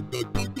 dug, dug, dug.